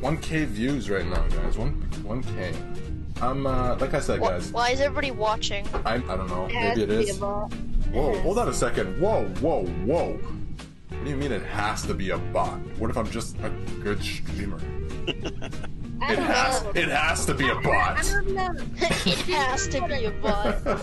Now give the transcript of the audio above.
one K views right now, guys. One one K. I'm uh, like I said, guys. Why is everybody watching? I I don't know. Maybe it is. Whoa, hold on a second. Whoa, whoa, whoa. What do you mean it has to be a bot? What if I'm just a good streamer? It has know. it has to be a bot. don't know. it has to be a bot.